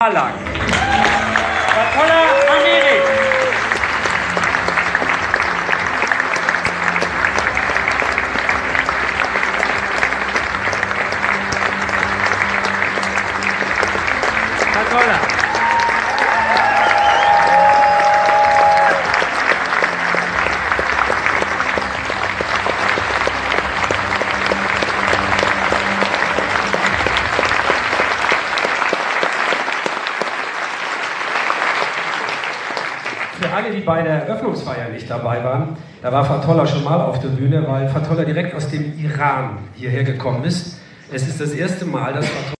Alag. Fatolla Amiri. Fatolla. Für alle, die bei der Eröffnungsfeier nicht dabei waren, da war Fatolla schon mal auf der Bühne, weil Fatolla direkt aus dem Iran hierher gekommen ist. Es ist das erste Mal, dass Fatolla